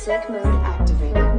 Sick mode activated.